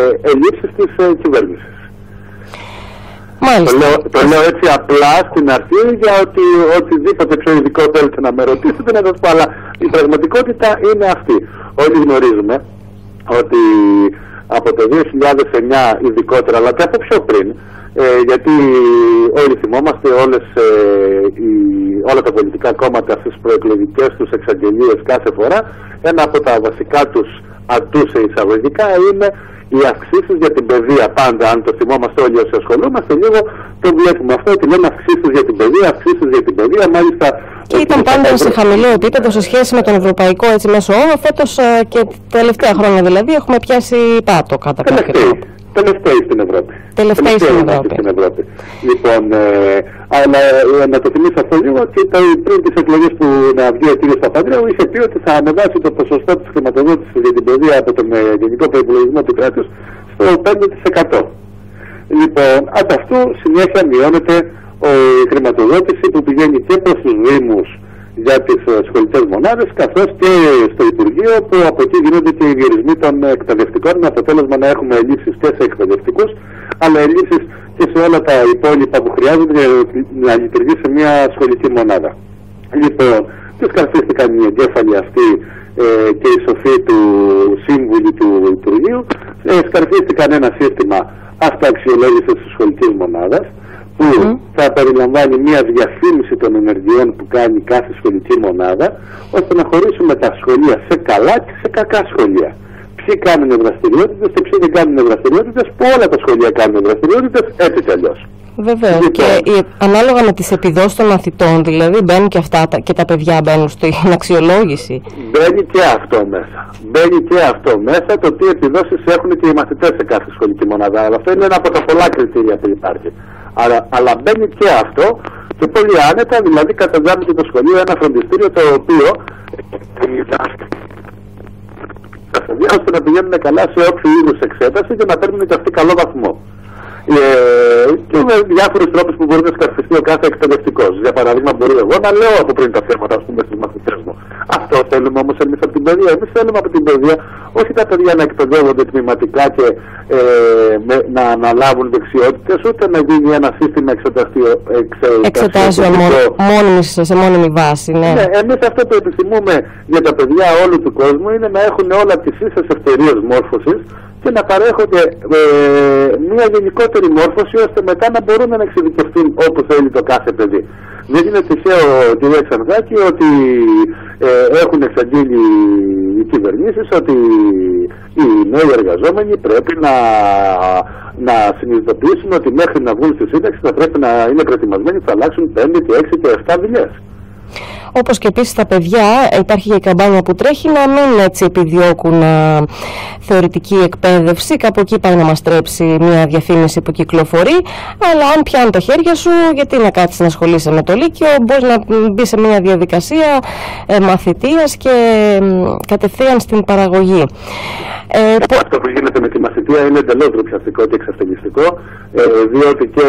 ελλείψεις της ε, κυβέρνησης. Μάλιστα. Το λέω, το λέω έτσι απλά στην αρχή για ότι οτιδήποτε πιο ειδικό θέλετε να με ρωτήσετε να σας πω, αλλά η πραγματικότητα είναι αυτή. Όλοι γνωρίζουμε ότι από το 2009 ειδικότερα, αλλά και από πιο πριν, ε, γιατί όλοι θυμόμαστε όλες, ε, οι, όλα τα πολιτικά κόμματα στις προεκλογικές τους εξαγγελίες κάθε φορά, ένα από τα βασικά τους ατούς σε εισαγωγικά είναι οι αυξήσεις για την παιδεία πάντα, αν το θυμόμαστε όλοι όσοι ασχολούμαστε, λίγο το βλέπουμε αυτό ότι λένε αυξήσεις για την παιδεία, αυξήσεις για την παιδεία, μάλιστα. Και ήταν πάντα σε χαμηλό επίπεδο σε σχέση με τον ευρωπαϊκό έτσι μέσο όρο. Φέτος και τελευταία χρόνια δηλαδή έχουμε πιάσει πάτο κατά κάποιο τρόπο. Τελευταίοι στην Ευρώπη. Τελευταίοι στην Ευρώπη. στην Ευρώπη. Λοιπόν, ε, αλλά ε, να το θυμίσω αυτό λίγο ότι το, πριν τις εκλογές που να βγει ο κ. Παπανδρέου είχε πει ότι θα ανεβάσει το ποσοστό της χρηματοδότησης για την παιδεία από τον ε, Γενικό Προπολογισμό του κράτους στο 5%. Λοιπόν, από αυτού συνέχεια μειώνεται η χρηματοδότηση που πηγαίνει και προς τους Δήμους για τις ε, σχολικές μονάδες καθώς και στο Υπουργείο που από εκεί γίνονται και οι διορισμοί των εκπαιδευτικών με αποτέλεσμα να έχουμε ελλείψεις και σε εκπαιδευτικούς αλλά ελλείψεις και σε όλα τα υπόλοιπα που χρειάζονται για να λειτουργήσει μια σχολική μονάδα. Λοιπόν, και σκαρφίστηκαν οι εγκέφαλοι αυτοί ε, και οι σοφοί του σύμβουλοι του Υπουργείου, ε, σκαρφίστηκαν ένα σύστημα αυτοαξιολόγησης της σχολικής μονάδας, που θα περιλαμβάνει μια διαφήμιση των ενεργειών που κάνει κάθε σχολική μονάδα, ώστε να χωρίσουμε τα σχολεία σε καλά και σε κακά σχολεία. Ποιοι κάνουν δραστηριότητες και ποιοι δεν κάνουν δραστηριότητες, που όλα τα σχολεία κάνουν δραστηριότητες έτσι κι αλλιώς. Βεβαίως. Λοιπόν. Και η, ανάλογα με τις επιδόσεις των μαθητών, δηλαδή μπαίνουν και αυτά τα- και τα παιδιά μπαίνουν στην αξιολόγηση. Μπαίνει και αυτό μέσα. Μπαίνει και αυτό μέσα το τι επιδόσεις έχουν και οι μαθητές σε κάθε σχολική μονάδα. Αλλά αυτό είναι ένα από τα πολλά κριτήρια που υπάρχει. Άρα, αλλά μπαίνει και αυτό και πολύ άνετα, δηλαδή καταντάμε το σχολείο ένα φροντιστήριο το οποίο τα παιδιά ώστε να πηγαίνουν καλά σε όποιο είδους εξέταση και να παίρνουν και αυτοί καλό βαθμό. Ε, και με διάφορους τρόπους που μπορεί να σκαρφιστεί ο κάθε εκπαιδευτικό. Για παράδειγμα, μπορεί εγώ να λέω από πριν τα θέματα ας πούμε, στους μαθητές μου. Αυτό θέλουμε όμως εμείς από την παιδεία. Εμείς θέλουμε από την παιδεία όχι τα παιδιά να εκπαιδεύονται τμηματικά και ε, με, να αναλάβουν δεξιότητες, ούτε να γίνει ένα σύστημα εξεταστείο. Εξετάσεων μο- μόνιμης, σε μόνιμη βάση, ναι. Ναι, εμείς αυτό που επιθυμούμε για τα παιδιά όλου του κόσμου είναι να έχουν όλα τις ίσες ευκαιρίες μόρφωσης και να παρέχονται ε, μια γενικότερη μόρφωση ώστε μετά να μπορούν να εξειδικευτούν όπου θέλει το κάθε παιδί. Δεν είναι τυχαίο, κυρία Ξανδάκη, ότι ε, έχουν εξαγγείλει οι κυβερνήσεις ότι οι νέοι εργαζόμενοι πρέπει να, να συνειδητοποιήσουν ότι μέχρι να βγουν στη σύνταξη θα πρέπει να είναι προετοιμασμένοι θα αλλάξουν 5 και 6 και 7 δουλειές. Όπως και επίσης τα παιδιά, υπάρχει και η καμπάνια που τρέχει να μην έτσι επιδιώκουν α, θεωρητική εκπαίδευση. Κάπου εκεί πάει να μας τρέψει μια διαφήμιση που κυκλοφορεί. Αλλά αν πιάνει τα χέρια σου, γιατί να κάτσεις να ασχολείσαι με το Λύκειο, μπορείς να μπει σε μια διαδικασία ε, μαθητείας και μ, κατευθείαν στην παραγωγή. Ε, πο- Αυτό που γίνεται με τη μαθητεία είναι εντελώς ντροπιαστικό και εξασθενιστικό, ε, διότι και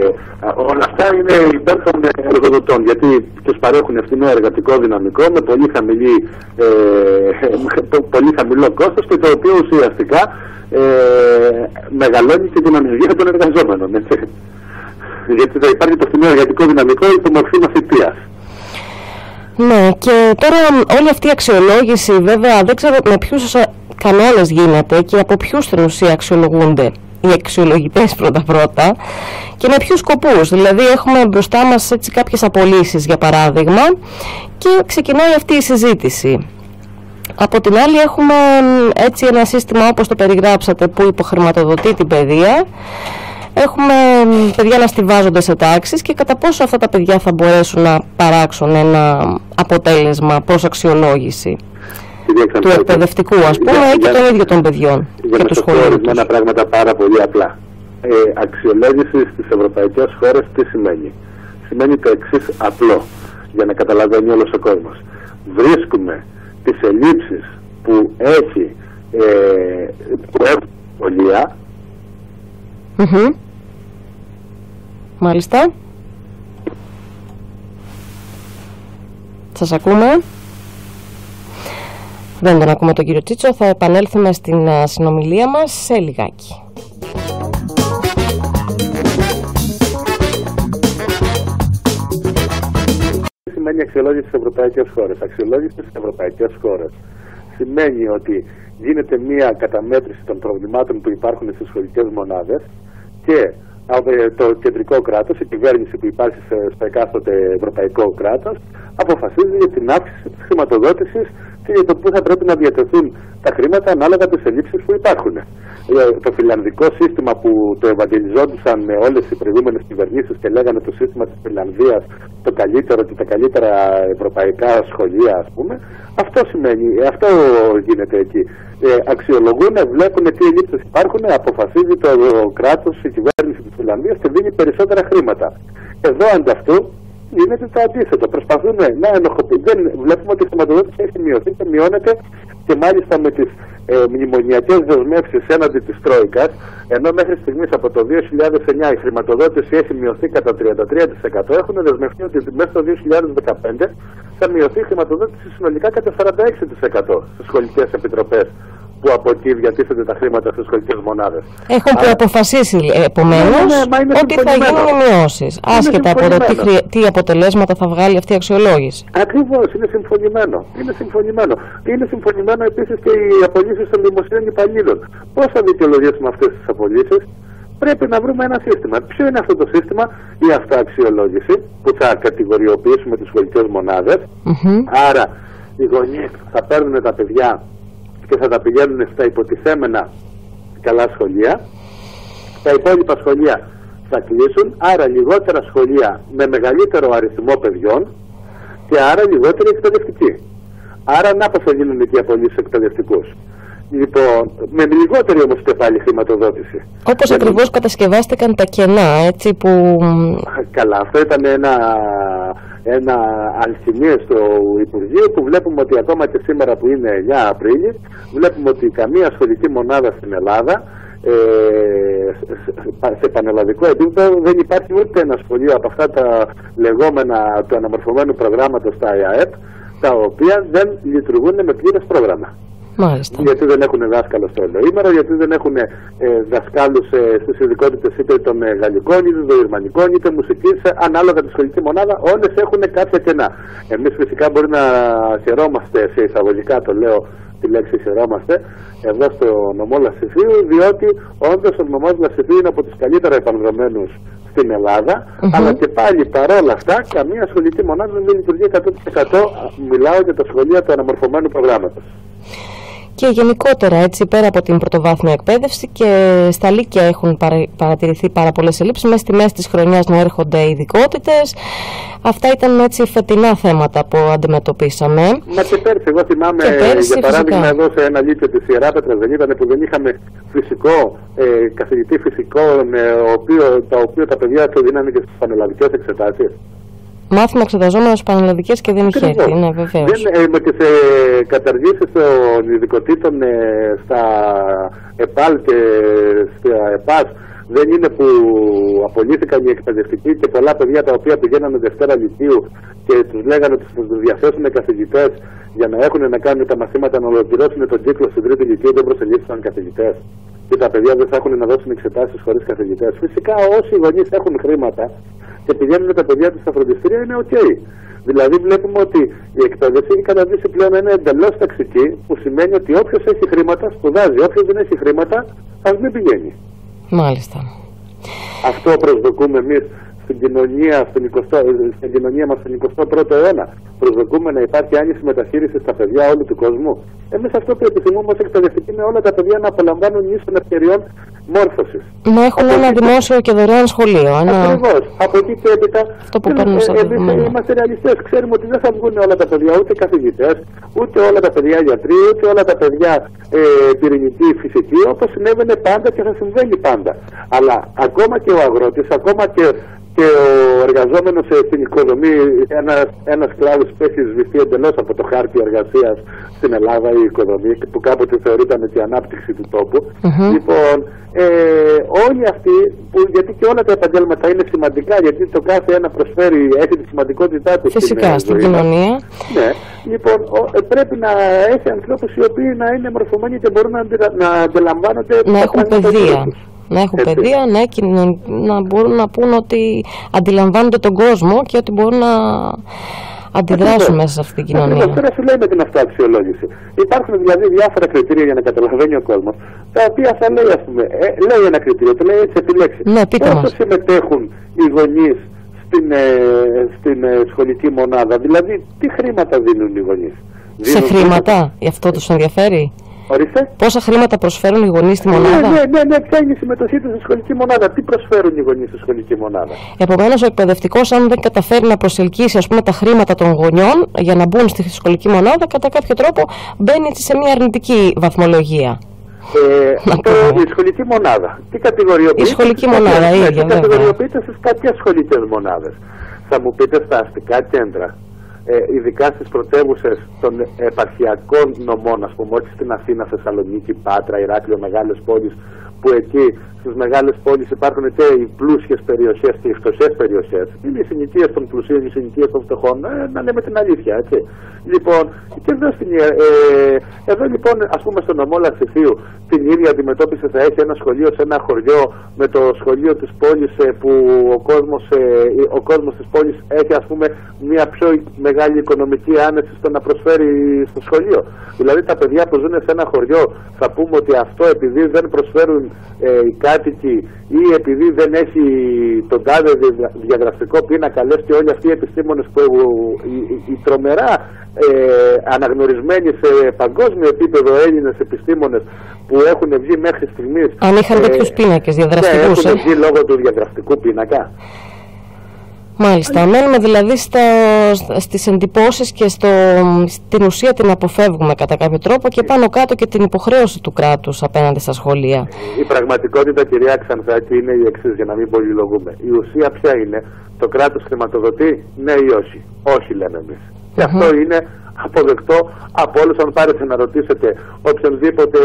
ε, όλα αυτά είναι υπέρ των εργοδοτών, γιατί τους παρέχουν ευθυνό εργατικό δυναμικό με πολύ, χαμηλή, ε, με πολύ χαμηλό κόστος και το οποίο ουσιαστικά ε, μεγαλώνει και την ανεργία των εργαζόμενων. Έτσι. Γιατί θα υπάρχει το φθηνό εργατικό δυναμικό υπό μορφή μαθητείας. Ναι, και τώρα όλη αυτή η αξιολόγηση, βέβαια, δεν ξέρω με ποιους κανόνε γίνεται και από ποιου στην ουσία αξιολογούνται οι αξιολογητές πρώτα-πρώτα και με ποιους σκοπούς. Δηλαδή, έχουμε μπροστά μας κάποιες απολύσεις, για παράδειγμα, και ξεκινάει αυτή η συζήτηση. Από την άλλη έχουμε μ, έτσι ένα σύστημα όπως το περιγράψατε που υποχρηματοδοτεί την παιδεία. Έχουμε μ, παιδιά να στηβάζονται σε τάξεις και κατά πόσο αυτά τα παιδιά θα μπορέσουν να παράξουν ένα αποτέλεσμα προς αξιολόγηση Κυρία του Ξανθάκη, εκπαιδευτικού ας πούμε για- ή και για- των ίδιων των παιδιών για και να τους σας πω σχολείου τους. ορισμένα πράγματα πάρα πολύ απλά. Ε, αξιολόγηση στις ευρωπαϊκές χώρες τι σημαίνει; Σημαίνει το εξής απλό, για να καταλαβαίνει όλος ο κόσμος. Βρίσκουμε τις ελλείψεις που έχει ε, που έχουν σχολεία Μμμ. Μάλιστα. Σας ακούμε. Δεν τον ακούμε τον κύριο Τσίτσο, θα επανέλθουμε στην συνομιλία μας σε λιγάκι. σημαίνει αξιολόγηση στι ευρωπαϊκέ χώρε. Αξιολόγηση στι ευρωπαϊκέ χώρε σημαίνει ότι γίνεται μια καταμέτρηση των προβλημάτων που υπάρχουν στις σχολικές μονάδες και το κεντρικό κράτος, η κυβέρνηση που υπάρχει στο εκάστοτε ευρωπαϊκό κράτος, αποφασίζει για την αύξηση της χρηματοδότησης και για το πού θα πρέπει να διατεθούν τα χρήματα ανάλογα τις ελλείψεις που υπάρχουν. Ε, το φιλανδικό σύστημα που το ευαγγελιζόντουσαν όλες οι προηγούμενες κυβερνήσεις και λέγανε το σύστημα της Φιλανδίας το καλύτερο και τα καλύτερα ευρωπαϊκά σχολεία ας πούμε, αυτό σημαίνει, αυτό γίνεται εκεί. Ε, αξιολογούν, βλέπουν τι ελλείψεις υπάρχουν, αποφασίζει το κράτος, η κυβέρνηση της Φιλανδίας και δίνει περισσότερα χρήματα. Εδώ ανταυτού γίνεται το αντίθετο. Προσπαθούν να ενοχοποιήσουν. Βλέπουμε ότι η χρηματοδότηση έχει μειωθεί και μειώνεται και μάλιστα με τις ε, μνημονιακές δεσμεύσεις έναντι της Τρόικας, ενώ μέχρι στιγμής από το 2009 η χρηματοδότηση έχει μειωθεί κατά 33%, έχουν δεσμευτεί ότι μέσα στο 2015 θα μειωθεί η χρηματοδότηση συνολικά κατά 46% στις σχολικές επιτροπές που από εκεί διατίθενται τα χρήματα στι σχολικέ μονάδες. Έχουν προαποφασίσει επομένως ναι, ναι, ότι θα γίνουν μειώσει, άσχετα από το τι, τι, αποτελέσματα θα βγάλει αυτή η αξιολόγηση. Ακριβώς, είναι συμφωνημένο. Είναι συμφωνημένο. Είναι συμφωνημένο επίσης και οι απολύσεις των δημοσίων υπαλλήλων. Πώς θα δικαιολογήσουμε αυτές τις απολύσεις, πρέπει να βρούμε ένα σύστημα. Ποιο είναι αυτό το σύστημα, η αυτοαξιολόγηση, που θα κατηγοριοποιήσουμε τις σχολικέ μονάδες. Άρα, οι γονείς θα παίρνουν τα παιδιά και θα τα πηγαίνουν στα υποτιθέμενα καλά σχολεία. Τα υπόλοιπα σχολεία θα κλείσουν, άρα λιγότερα σχολεία με μεγαλύτερο αριθμό παιδιών και άρα λιγότερη εκπαιδευτική. Άρα να πώς θα γίνουν εκεί απολύσεις εκπαιδευτικούς. Λοιπόν, με λιγότερη όμως και πάλι χρηματοδότηση. Όπως με... ακριβώς κατασκευάστηκαν τα κενά, έτσι που. Καλά, αυτό ήταν ένα, ένα αλχημία στο Υπουργείο που βλέπουμε ότι ακόμα και σήμερα που είναι 9 Απρίλη, βλέπουμε ότι καμία σχολική μονάδα στην Ελλάδα ε, σε πανελλαδικό επίπεδο δεν υπάρχει ούτε ένα σχολείο από αυτά τα λεγόμενα του αναμορφωμένου προγράμματος στα ΕΑΕΠ τα οποία δεν λειτουργούν με πλήρες πρόγραμμα. Μάλιστα. Γιατί δεν έχουν δάσκαλο στο ελαιήμερο, γιατί δεν έχουν ε, δασκάλους ε, στις ειδικότητες είτε των ε, γαλλικών, είτε των γερμανικών, είτε μουσικής, ανάλογα τη σχολική μονάδα, όλες έχουν κάποια κενά. Εμείς φυσικά μπορεί να χαιρόμαστε, σε εισαγωγικά το λέω τη λέξη χαιρόμαστε, εδώ στο νομό Λασιθίου, διότι όντως ο νομός Λασιθίου είναι από τους καλύτερα επανδρομένους στην Ελλάδα, αλλά και πάλι παρόλα αυτά καμία σχολική μονάδα δεν λειτουργεί 100%. Μιλάω για τα σχολεία του αναμορφωμένου προγράμματος και γενικότερα έτσι πέρα από την πρωτοβάθμια εκπαίδευση και στα Λύκεια έχουν παρατηρηθεί πάρα πολλές ελλείψεις μέσα στη μέση της χρονιάς να έρχονται ειδικότητες. Αυτά ήταν έτσι φετινά θέματα που αντιμετωπίσαμε. Μα και πέρσι, εγώ θυμάμαι για παράδειγμα εδώ σε ένα λύκειο της Ιεράπετρας δεν ήταν που δεν είχαμε φυσικό, ε, καθηγητή φυσικό, ε, οποίο, τα οποία τα παιδιά του δίνανε και στις πανελλαδικές εξετάσεις μάθημα εξεταζόμενο στι πανελλαδικές και δεν είχε έρθει. Ναι, βεβαίως. Ε, με τι ε, καταργήσει των ειδικοτήτων ε, στα ΕΠΑΛ και στα ΕΠΑΣ δεν είναι που απολύθηκαν οι εκπαιδευτικοί και πολλά παιδιά τα οποία πηγαίνανε Δευτέρα Λυκείου και τους λέγανε ότι θα του διαθέσουν καθηγητές για να έχουν να κάνουν τα μαθήματα να ολοκληρώσουν τον κύκλο στην Τρίτη Λυκείου δεν προσελήφθησαν καθηγητές και τα παιδιά δεν θα έχουν να δώσουν εξετάσεις χωρίς καθηγητές. Φυσικά όσοι γονείς έχουν χρήματα και πηγαίνουν τα παιδιά τους στα φροντιστήρια είναι οκ. Δηλαδή βλέπουμε ότι η εκπαίδευση έχει καταδείξει πλέον ένα εντελώς ταξική που σημαίνει ότι όποιος έχει χρήματα σπουδάζει, όποιος δεν έχει χρήματα ας μην πηγαίνει. Μάλιστα. Αυτό προσδοκούμε εμείς στην κοινωνία, στην, 20, στην κοινωνία μας στον 21ο αιώνα. Προσδοκούμε να υπάρχει άνιση μεταχείρισης στα παιδιά όλου του κόσμου. Εμείς αυτό που επιθυμούμε ως εκπαιδευτικοί είναι όλα τα παιδιά να απολαμβάνουν ίσων ευκαιριών μόρφωσης. Να έχουν ένα δημόσιο και δωρεάν σχολείο. Ένα... Ακριβώς. Από εκεί και έπειτα. Αυτό που παίρνουμε σαν Εμείς είμαστε ρεαλιστές. Ξέρουμε ότι δεν θα βγουν όλα τα παιδιά ούτε καθηγητές, ούτε όλα τα παιδιά γιατροί, ούτε όλα τα παιδιά ε, πυρηνικοί φυσικοί, όπως συνέβαινε πάντα και θα συμβαίνει πάντα. Αλλά ακόμα και ο αγρότης, ακόμα και και ο εργαζόμενος στην οικοδομή, ένας, ένας κλάδος που έχει σβηστεί εντελώς από το χάρτη εργασίας στην Ελλάδα, η οικοδομή, που κάποτε θεωρείται και η ανάπτυξη του τόπου. Λοιπόν, ε, όλοι αυτοί, που, γιατί και όλα τα επαγγέλματα είναι σημαντικά, γιατί το κάθε ένα προσφέρει, έχει τη σημαντικότητά του Φυσικά, στην, στην κοινωνία. Ναι, λοιπόν, ο, ε, πρέπει να έχει ανθρώπους οι οποίοι να είναι μορφωμένοι και μπορούν να, να αντιλαμβάνονται. Να έχουν παιδεία. Να έχουν Έτσι. παιδεία, ναι, και να, να μπορούν να πούν ότι αντιλαμβάνονται τον κόσμο και ότι μπορούν να αντιδράσουν μέσα σε αυτή την κοινωνία. Ακριβώς, τώρα σου λέει με την αυτοαξιολόγηση. Υπάρχουν δηλαδή διάφορα κριτήρια για να καταλαβαίνει ο κόσμος, τα οποία θα λέει, ας πούμε, ε, λέει ένα κριτήριο, το λέει έτσι επιλέξεις. Ναι, πείτε Πόσο μας. συμμετέχουν οι γονείς στην, ε, στην ε, σχολική μονάδα, δηλαδή τι χρήματα δίνουν οι γονείς; Σε χρήματα, γι' αυτό τους ενδιαφέρει; Ορίστε. Πόσα χρήματα προσφέρουν οι γονείς στη Ναι, μονάδα; ναι, ναι, ναι, ποια είναι η συμμετοχή τους στη σχολική μονάδα, τι προσφέρουν οι γονείς στη σχολική μονάδα; Επομένως, ο εκπαιδευτικός, αν δεν καταφέρει να προσελκύσει ας πούμε, τα χρήματα των γονιών για να μπουν στη σχολική μονάδα, κατά κάποιο τρόπο μπαίνει έτσι σε μια αρνητική βαθμολογία. Ε, το, η σχολική μονάδα. Τι κατηγοριοποιείται. Η σχολική μονάδα, ναι, ίδια, τι βέβαια. κατηγοριοποιείται στις κάποιες σχολικές μονάδες. Θα μου πείτε στα αστικά κέντρα, ε, ειδικά στις πρωτεύουσες των επαρχιακών νομών, ας πούμε, όχι στην Αθήνα, Θεσσαλονίκη, Πάτρα, Ηράκλειο, μεγάλε πόλει, που εκεί στις μεγάλες πόλεις υπάρχουν και οι πλούσιες περιοχές και οι φτωχές περιοχές. Είναι οι συνοικίες των πλουσίων, οι συνοικίες των φτωχών, ε, να λέμε την αλήθεια, έτσι. Λοιπόν, και εδώ, στην, ε, ε, εδώ λοιπόν, ας πούμε, στον νομό Λαξιθίου, την ίδια αντιμετώπιση θα έχει ένα σχολείο σε ένα χωριό με το σχολείο της πόλης που ο κόσμος ο κόσμος της πόλης έχει, ας πούμε, μια πιο μεγάλη οικονομική άνεση στο να προσφέρει στο σχολείο. Δηλαδή, τα παιδιά που ζουν σε ένα χωριό, θα πούμε ότι αυτό επειδή δεν προσφέρουν ε, οι κάτοικοι ή επειδή δεν έχει τον τάδε δια- διαδραστικό πίνακα, λες και όλοι αυτοί οι επιστήμονες που οι, οι, οι τρομερά ε, αναγνωρισμένοι σε παγκόσμιο επίπεδο Έλληνες επιστήμονες που έχουν βγει μέχρι στιγμής Αν είχαν τέτοιους πίνακες ναι, διαδραστικούς. έχουν βγει λόγω του διαδραστικού πίνακα. Μάλιστα. Μένουμε δηλαδή στα, στις εντυπώσεις και στο, στην ουσία την αποφεύγουμε κατά κάποιο τρόπο και πάνω κάτω και την υποχρέωση του κράτους απέναντι στα σχολεία. Η πραγματικότητα, κυρία Ξανθάκη, είναι η εξής, για να μην πολυλογούμε. Η ουσία ποια είναι, το κράτος χρηματοδοτεί, ναι ή όχι. Όχι, λέμε εμείς. Και αυτό είναι αποδεκτό από όλους. Αν πάρετε να ρωτήσετε οποιονδήποτε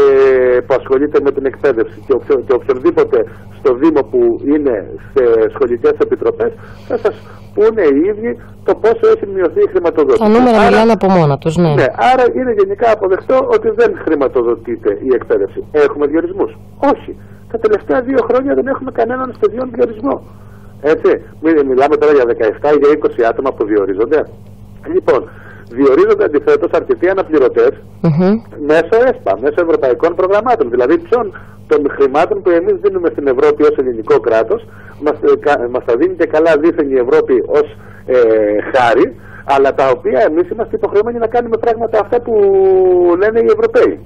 που ασχολείται με την εκπαίδευση και, οποιο, και οποιονδήποτε στο Δήμο που είναι σε σχολικές επιτροπές, θα σας πούνε οι ίδιοι το πόσο έχει μειωθεί η χρηματοδότηση. Τα νούμερα Άρα- μιλάνε από μόνα τους, ναι. ναι, άρα είναι γενικά αποδεκτό ότι δεν χρηματοδοτείται η εκπαίδευση. Έχουμε διορισμούς. Όχι. Τα τελευταία δύο χρόνια δεν έχουμε κανέναν σχεδόν διορισμό. Έτσι. Μι- Μιλάμε τώρα για 17 ή για 20 άτομα που διορίζονται. Λοιπόν, διορίζονται αντιθέτως αρκετοί αναπληρωτές Μμμ. μέσω ΕΣΠΑ, μέσω ευρωπαϊκών προγραμμάτων. Δηλαδή, ποιον των χρημάτων που εμείς δίνουμε στην Ευρώπη ως ελληνικό κράτος, μας τα δίνει και καλά δίθεν η Ευρώπη ως ε, χάρη, αλλά τα οποία εμείς είμαστε υποχρεωμένοι να κάνουμε πράγματα αυτά που λένε οι Ευρωπαίοι.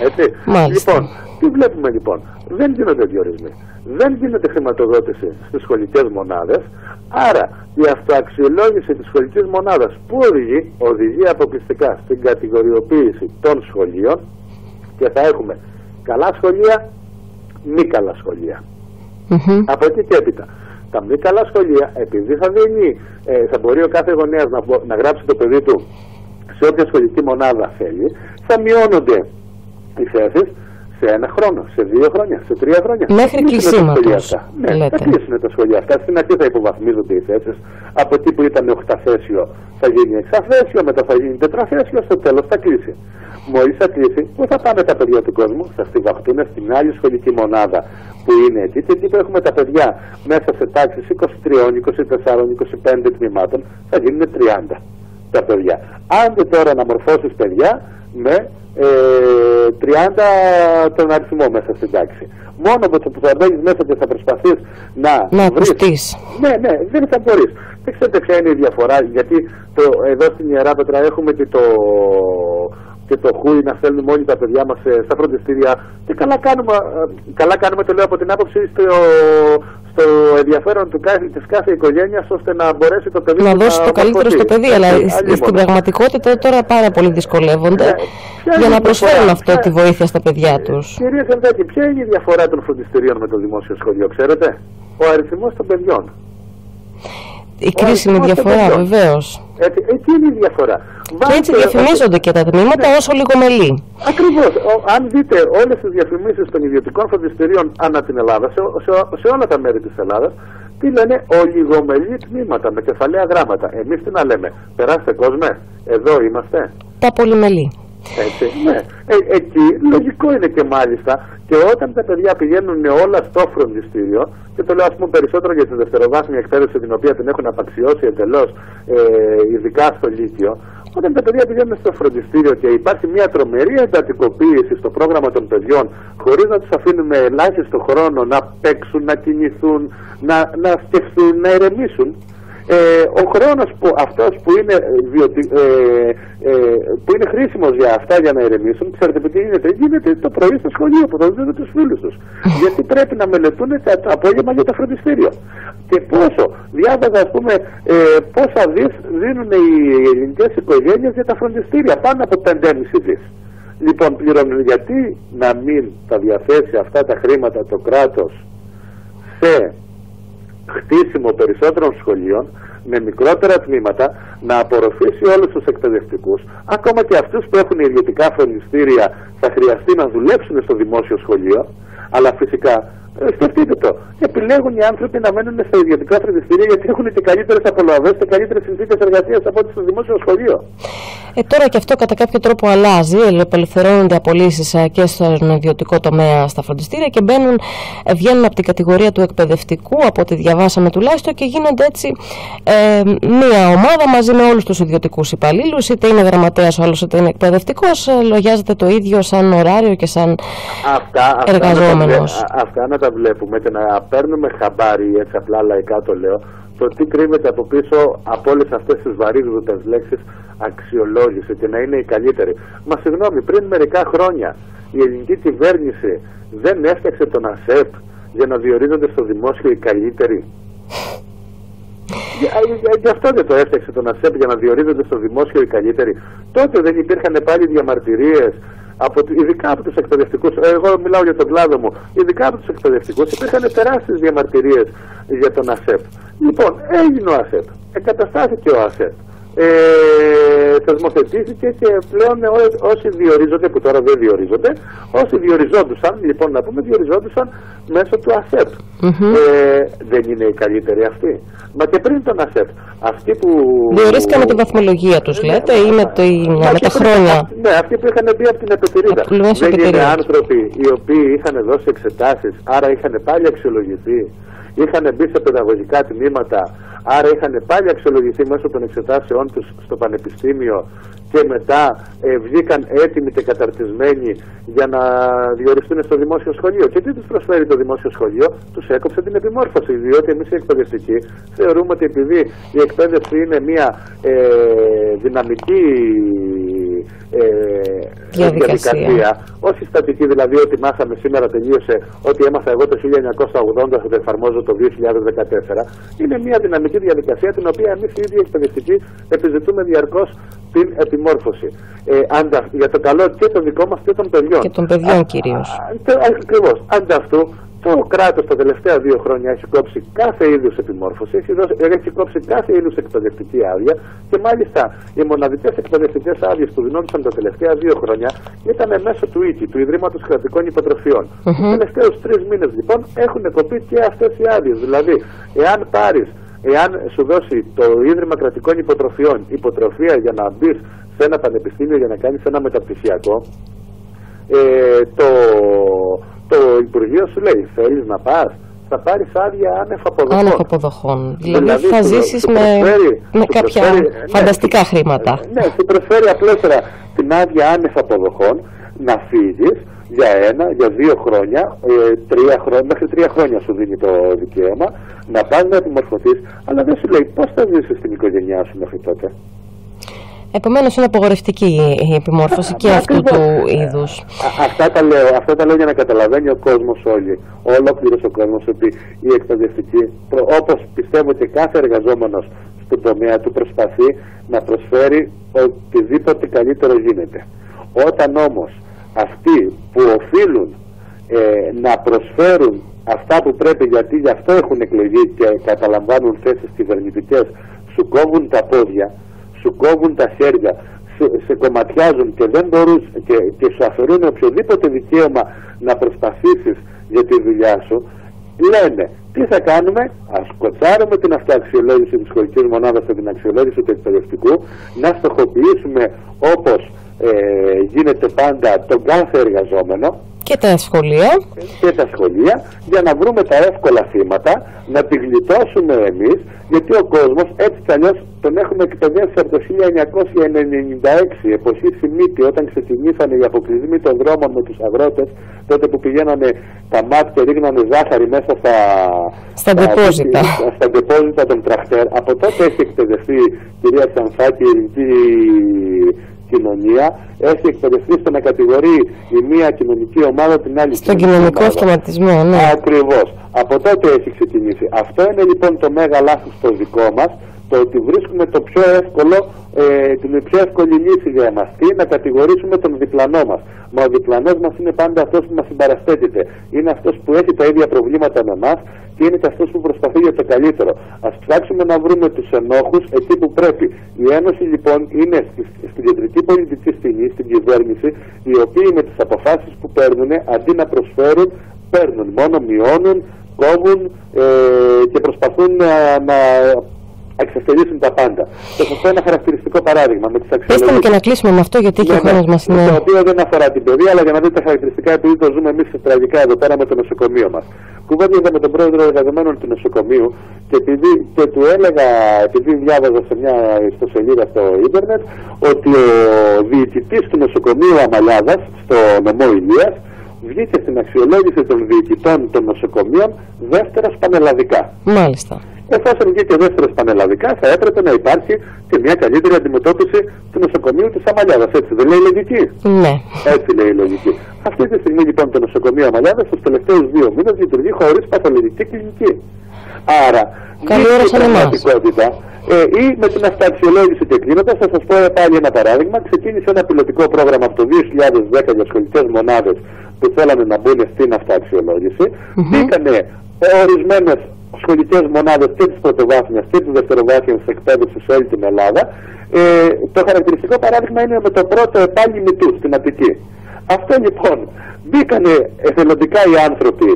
Έτσι. Μάλιστα. Λοιπόν, τι βλέπουμε λοιπόν; Δεν γίνονται διορισμοί. Δεν γίνεται χρηματοδότηση στις σχολικές μονάδες. Άρα η αυτοαξιολόγηση της σχολικής μονάδας που οδηγεί, οδηγεί αποκλειστικά στην κατηγοριοποίηση των σχολείων και θα έχουμε καλά σχολεία, μη καλά σχολεία. Μμμ. Από εκεί και έπειτα. Τα μη καλά σχολεία, επειδή θα δίνει, ε, θα μπορεί ο κάθε γονέας να, μπο- να γράψει το παιδί του σε όποια σχολική μονάδα θέλει, θα μειώνονται οι θέσεις σε ένα χρόνο, σε δύο χρόνια, σε τρία χρόνια. Μέχρι Θα κλείσουν τα κλεισίματος, σχολεία αυτά. Ναι, λέτε. θα κλείσουν τα σχολεία αυτά. Στην αρχή θα υποβαθμίζονται οι θέσεις. Από εκεί που ήταν οχταθέσιο θα γίνει εξαθέσιο, μετά θα γίνει τετραθέσιο, στο τέλος θα κλείσει. Μόλις θα κλείσει, πού θα πάνε τα παιδιά του κόσμου, θα στηβαχτούν στην άλλη σχολική μονάδα που είναι εκεί και εκεί που έχουμε τα παιδιά μέσα σε τάξεις 23, 24, 25 τμήματων θα γίνουν 30 τα παιδιά. Άντε τώρα να μορφώσεις παιδιά με ε, 30 τον αριθμό μέσα στην τάξη. Μόνο με το που θα μπαίνεις μέσα και θα προσπαθείς να, Να βρεις- ακουστείς. ναι, ναι, δεν θα μπορείς. Δεν ξέρετε ποια είναι η διαφορά, γιατί το, εδώ στην Ιερά Πέτρα έχουμε και το, και το χούι να στέλνουμε όλοι τα παιδιά μας στα φροντιστήρια. Και καλά κάνουμε, ε, καλά κάνουμε το λέω από την άποψη στο, στο ενδιαφέρον του κάθε, της κάθε οικογένειας ώστε να μπορέσει το παιδί να του δώσει το καλύτερο στο μορφωθεί. παιδί, αλλά Έτσι, σ- αλλήμον. στην πραγματικότητα τώρα πάρα πολύ δυσκολεύονται Ναι. Ποια για είναι να η προσφέρουν διαφορά; αυτό Ποια- τη βοήθεια στα παιδιά τους. Κυρία Σαντάκη, ποια είναι η διαφορά των φροντιστηρίων με το δημόσιο σχολείο, ξέρετε; Ο αριθμός των παιδιών. Η κρίσιμη διαφορά, βεβαίως. Εκεί είναι η διαφορά. Και έτσι διαφημίζονται και τα τμήματα ναι. όσο λιγομελή. Ακριβώς. Αν δείτε όλες τις διαφημίσεις των ιδιωτικών φροντιστηρίων ανά την Ελλάδα, σε, σε, σε όλα τα μέρη της Ελλάδας, τι λένε ολιγομελή τμήματα με κεφαλαία γράμματα. Εμείς τι να λέμε, περάστε κόσμε, εδώ είμαστε. Τα πολυμελή. Έτσι, ναι. Ε, εκεί λογικό είναι και μάλιστα και όταν τα παιδιά πηγαίνουν όλα στο φροντιστήριο, και το λέω ας πούμε περισσότερο για τη δευτεροβάθμια εκπαίδευση την οποία την έχουν απαξιώσει εντελώς, ε, ειδικά στο Λύκειο, όταν τα παιδιά πηγαίνουν στο φροντιστήριο και υπάρχει μια τρομερή εντατικοποίηση στο πρόγραμμα των παιδιών, χωρίς να τους αφήνουμε ελάχιστο χρόνο να παίξουν, να κινηθούν, να, να σκεφτούν, να ηρεμήσουν, ε, ο χρόνος που, αυτός που είναι, ε, ε, ε, που είναι χρήσιμος για αυτά για να ηρεμήσουν, ξέρετε τι γίνεται, γίνεται το πρωί στο σχολείο που θα δίνουν τους φίλους τους. Γιατί πρέπει να μελετούν το απόγευμα για το φροντιστήριο. Και πόσο, διάβαζα ας πούμε ε, πόσα δις δίνουν οι ελληνικές οικογένειες για τα φροντιστήρια, πάνω από 5,5 δις. Λοιπόν, πληρώνουν γιατί να μην τα διαθέσει αυτά τα χρήματα το κράτος σε χτίσιμο περισσότερων σχολείων με μικρότερα τμήματα να απορροφήσει όλους τους εκπαιδευτικούς ακόμα και αυτούς που έχουν ιδιωτικά φροντιστήρια θα χρειαστεί να δουλέψουν στο δημόσιο σχολείο αλλά φυσικά ε, σκεφτείτε το. Επιλέγουν οι άνθρωποι να μένουν στα ιδιωτικά φροντιστήρια γιατί έχουν και καλύτερες απολαυέ και καλύτερες συνθήκες εργασίας από ό,τι στο δημόσιο σχολείο. Ε, τώρα και αυτό κατά κάποιο τρόπο αλλάζει. Ελευθερώνονται απολύσεις ε, και στον ιδιωτικό τομέα στα φροντιστήρια και μπαίνουν, ε, βγαίνουν από την κατηγορία του εκπαιδευτικού, από ό,τι διαβάσαμε τουλάχιστον, και γίνονται έτσι ε, μία ομάδα μαζί με όλους τους ιδιωτικούς υπαλλήλους, είτε είναι γραμματέας ο άλλος είτε είναι εκπαιδευτικός, λογιάζεται το ίδιο σαν ωράριο και σαν εργαζόμενος. Αυτά να τα βλέπουμε και να παίρνουμε χαμπάρι, έτσι απλά λαϊκά το λέω, το τι κρύβεται από πίσω από όλες αυτές τις βαρύγδουτες λέξεις αξιολόγηση και να είναι η καλύτερη. Μα συγγνώμη, πριν μερικά χρόνια η ελληνική κυβέρνηση δεν έφτιαξε τον ΑΣΕΠ για να διορίζονται στο δημόσιο οι καλύτεροι. Γι' αυτό δεν το έφτιαξε τον ΑΣΕΠ για να διορίζονται στο δημόσιο οι καλύτεροι. Τότε δεν υπήρχαν πάλι διαμαρτυρίες από, ειδικά από τους εκπαιδευτικούς, ε, εγώ μιλάω για τον κλάδο μου, ειδικά από τους εκπαιδευτικούς, υπήρχαν τεράστιες διαμαρτυρίες για τον ΑΣΕΠ. Λοιπόν, έγινε ο ΑΣΕΠ, εγκαταστάθηκε ο ΑΣΕΠ, ε, θεσμοθετήθηκε και πλέον όσοι διορίζονται, που τώρα δεν διορίζονται, όσοι διοριζόντουσαν, λοιπόν να πούμε, διοριζόντουσαν μέσω του ΑΣΕΠ. Ε, δεν είναι οι καλύτεροι αυτοί. Μα και πριν τον ΑΣΕΠ. Αυτοί που. Διορίστηκαν με τη βαθμολογία τους, ναι, λέτε, ή με, το, με τα χρόνια. Ναι, αυτοί που είχαν μπει από την επιτηρίδα. Δεν είναι άνθρωποι οι οποίοι είχαν δώσει εξετάσεις, άρα είχαν πάλι αξιολογηθεί, είχαν μπει σε παιδαγωγικά τμήματα, άρα είχαν πάλι αξιολογηθεί μέσω των εξετάσεών τους στο πανεπιστήμιο και μετά ε, βγήκαν έτοιμοι και καταρτισμένοι για να διοριστούν στο δημόσιο σχολείο. Και τι τους προσφέρει το δημόσιο σχολείο, τους έκοψε την επιμόρφωση. Διότι εμείς οι εκπαιδευτικοί θεωρούμε ότι επειδή η εκπαίδευση είναι μια ε, δυναμική ε, διαδικασία. όχι στατική δηλαδή ότι μάθαμε σήμερα τελείωσε, ότι έμαθα εγώ το 1980 θα το εφαρμόζω το 2014. Είναι μια δυναμική διαδικασία την οποία εμείς οι ίδιοι εκπαιδευτικοί επιζητούμε διαρκώς την επιμόρφωση. Ε, αντα, για το καλό και το δικό μας και των παιδιών. Και των παιδιών κυρίως. Ακριβώς. Ανταυτού το κράτος τα τελευταία δύο χρόνια έχει κόψει κάθε είδους επιμόρφωση, έχει, δώσει, έχει κόψει κάθε είδους εκπαιδευτική άδεια και μάλιστα οι μοναδικές εκπαιδευτικέ άδειες που δινόντουσαν τα τελευταία δύο χρόνια ήταν μέσω του ΙΚΙ, του Ιδρύματος Κρατικών Υποτροφιών. Mm -hmm. Τους τελευταίους τρεις μήνες λοιπόν έχουν κοπεί και αυτές οι άδειες. Δηλαδή, εάν πάρεις εάν σου δώσει το Ίδρυμα Κρατικών Υποτροφιών υποτροφία για να μπεις σε ένα πανεπιστήμιο για να κάνεις ένα μεταπτυχιακό, ε, το, το Υπουργείο σου λέει θέλεις να πας θα πάρεις άδεια άνευ αποδοχών. Άνευ αποδοχών. Δηλαδή, δηλαδή θα ζήσεις με, με κάποια προσφέρει, ναι, φανταστικά ναι, χρήματα. Ναι, σου προσφέρει απλώς την άδεια άνευ αποδοχών να φύγεις για ένα, για δύο χρόνια, ε, τρία χρόνια, μέχρι τρία χρόνια σου δίνει το δικαίωμα να πας να επιμορφωθείς, αλλά δεν σου λέει πώς θα ζήσεις στην οικογένειά σου μέχρι τότε. Επομένως, είναι απογορευτική η επιμόρφωση και αυτού του είδους. Αυτά, τα λέω, αυτά τα λέω για να καταλαβαίνει ο κόσμος όλοι. Ολόκληρος ο κόσμος ότι η εκπαιδευτική, όπως πιστεύω και κάθε εργαζόμενος στον τομέα του, προσπαθεί να προσφέρει οτιδήποτε καλύτερο γίνεται. Όταν όμως αυτοί που οφείλουν να προσφέρουν αυτά που πρέπει γιατί γι' αυτό έχουν εκλεγεί και καταλαμβάνουν θέσεις κυβερνητικές σου κόβουν τα πόδια, σου κόβουν τα χέρια, σε κομματιάζουν και δεν μπορούν και, και σου αφαιρούν οποιοδήποτε δικαίωμα να προσπαθήσεις για τη δουλειά σου, λένε τι θα κάνουμε, ας κοτσάρουμε την αυτοαξιολόγηση της σχολική μονάδας και την αξιολόγηση του εκπαιδευτικού, να στοχοποιήσουμε όπως ε, γίνεται πάντα τον κάθε εργαζόμενο, και τα σχολεία. Και τα σχολεία για να βρούμε τα εύκολα θύματα, να τη γλιτώσουμε εμείς, γιατί ο κόσμος έτσι κι αλλιώς τον έχουμε εκπαιδεύσει από το 1996, εποχή Σιμίτη, όταν ξεκινήσανε οι αποκλεισμοί των δρόμων με τους αγρότες, τότε που πηγαίνανε τα μάτια και ρίχνανε ζάχαρη μέσα στα, στα, ντεπόζιτα. στα ντεπόζιτα των τραχτέρ. Από τότε έχει εκπαιδευτεί κυρία Ξανθάκη η ελληνική κοινωνία έχει εκπαιδευτεί στο να κατηγορεί η μία κοινωνική ομάδα την άλλη Στον κοινωνικό αυτοματισμό, ναι. Ακριβώς. Από τότε έχει ξεκινήσει. Αυτό είναι λοιπόν το μέγα λάθος το δικό μας, το ότι βρίσκουμε το πιο εύκολο, ε, την πιο εύκολη λύση για εμά. Τι να κατηγορήσουμε τον διπλανό μας. Μα ο διπλανός μας είναι πάντα αυτός που μας συμπαραστέκεται. Είναι αυτός που έχει τα ίδια προβλήματα με εμά και είναι και αυτός που προσπαθεί για το καλύτερο. Α ψάξουμε να βρούμε τους ενόχους εκεί που πρέπει. Η Ένωση λοιπόν είναι στην κεντρική πολιτική στιγμή, στην κυβέρνηση, οι οποίοι με τις αποφάσεις που παίρνουν αντί να προσφέρουν, παίρνουν. Μόνο μειώνουν, κόβουν ε, και προσπαθούν να, να εξασφαλίσουν τα πάντα. Θα σα πω ένα χαρακτηριστικό παράδειγμα με τις αξιολογίες. Πετε και να κλείσουμε με αυτό, γιατί και ο χρόνος μας είναι. Το οποίο δεν αφορά την παιδεία, αλλά για να δείτε τα χαρακτηριστικά, επειδή το ζούμε εμείς τραγικά εδώ πέρα με το νοσοκομείο μας. Κουβέντιαζα με τον πρόεδρο εργαζομένων του νοσοκομείου και, επειδή, και του έλεγα, επειδή διάβαζα σε μια ιστοσελίδα στο ίντερνετ, ότι ο διοικητής του νοσοκομείου Αμαλιάδας, στο νομό Ηλίας, βγήκε στην αξιολόγηση των διοικητών των νοσοκομείων δεύτερα πανελλαδικά. Μάλιστα. Εφόσον βγήκε δεύτερο πανελλαδικά, θα έπρεπε να υπάρχει και μια καλύτερη αντιμετώπιση του νοσοκομείου της Αμαλιάδας. Έτσι δεν λέει η λογική; Ναι. Έτσι λέει η λογική. Αυτή τη στιγμή λοιπόν το νοσοκομείο Αμαλιάδας στους τελευταίους δύο μήνες λειτουργεί χωρίς παθολογική κλινική. Άρα, Καλή ώρα σαν πραγματικότητα ε, ή με την αυτοαξιολόγηση και κλείνοντας, θα σας πω πάλι ένα παράδειγμα. Ξεκίνησε ένα πιλωτικό πρόγραμμα από το 2010 για σχολικέ μονάδες που θέλανε να μπουν στην αυτοαξιολόγηση. Mm-hmm. Μπήκανε ορισμένες σχολικέ μονάδες και της πρωτοβάθμια και της δευτεροβάθμια εκπαίδευσης σε όλη την Ελλάδα. Ε, το χαρακτηριστικό παράδειγμα είναι με το πρώτο επάλι μητού στην Αττική. Αυτό λοιπόν μπήκανε εθελοντικά οι άνθρωποι,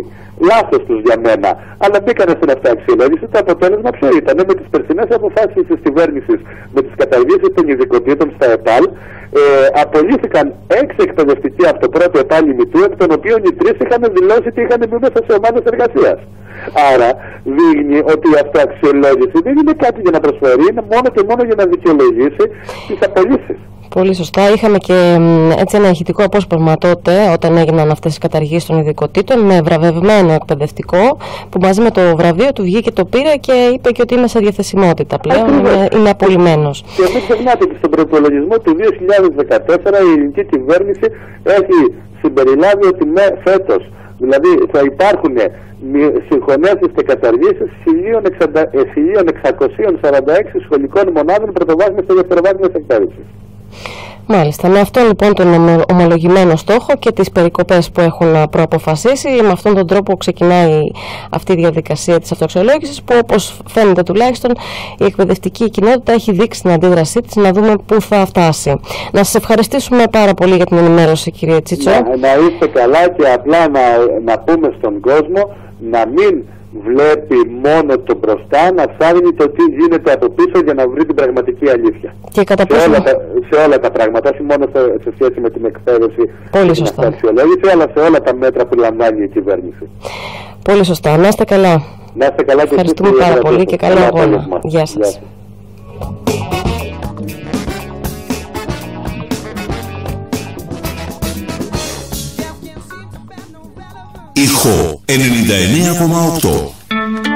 λάθος τους για μένα, αλλά μπήκανε στην αυτοαξιολόγηση. Το αποτέλεσμα ποιο ήταν, με τις περσινές αποφάσεις της κυβέρνησης, με τις καταργήσεις των ειδικοτήτων στα ΕΠΑΛ, ε, απολύθηκαν έξι εκπαιδευτικοί από το πρώτο επάλι μητού, εκ των οποίων οι τρεις είχαν δηλώσει ότι είχαν μπει μέσα σε ομάδες εργασίας. Άρα δείχνει ότι η αυτοαξιολόγηση δεν είναι κάτι για να προσφέρει, είναι μόνο και μόνο για να δικαιολογήσει τις απολύσεις. Πολύ σωστά. Είχαμε και έτσι ένα ηχητικό απόσπασμα τότε, όταν έγιναν αυτές οι καταργήσει των ειδικοτήτων, με βραβευμένο εκπαιδευτικό, που μαζί με το βραβείο του βγήκε το πήρε και είπε και ότι είμαι σε διαθεσιμότητα πλέον. Είμαι, είμαι απολυμμένο. Και μην ξεχνάτε ότι στον προπολογισμό του 2014 η ελληνική κυβέρνηση έχει συμπεριλάβει ότι φέτος Δηλαδή θα υπάρχουν συγχωνεύσεις και καταργήσεις 1.646 σχολικών μονάδων πρωτοβάθμιας και δευτεροβάθμιας εκπαίδευσης. Μάλιστα. Με αυτόν λοιπόν τον ομολογημένο στόχο και τις περικοπές που έχουν προαποφασίσει, με αυτόν τον τρόπο ξεκινάει αυτή η διαδικασία της αυτοαξιολόγησης που όπως φαίνεται τουλάχιστον η εκπαιδευτική κοινότητα έχει δείξει την αντίδρασή της να δούμε πού θα φτάσει. Να σας ευχαριστήσουμε πάρα πολύ για την ενημέρωση κύριε Τσίτσο. Να, να είστε καλά και απλά να, να πούμε στον κόσμο να μην βλέπει μόνο το μπροστά, να ψάχνει το τι γίνεται από πίσω για να βρει την πραγματική αλήθεια. Και κατά σε, όλα τα, σε όλα τα πράγματα, όχι μόνο σε, σε σχέση με την εκπαίδευση Πολύ και την αξιολόγηση, αλλά σε όλα τα μέτρα που λαμβάνει η κυβέρνηση. Πολύ σωστά. Να είστε καλά. Να είστε καλά και Ευχαριστούμε πάρα πολύ και καλό αγώνα. Γεια σας. Ήχο 99,8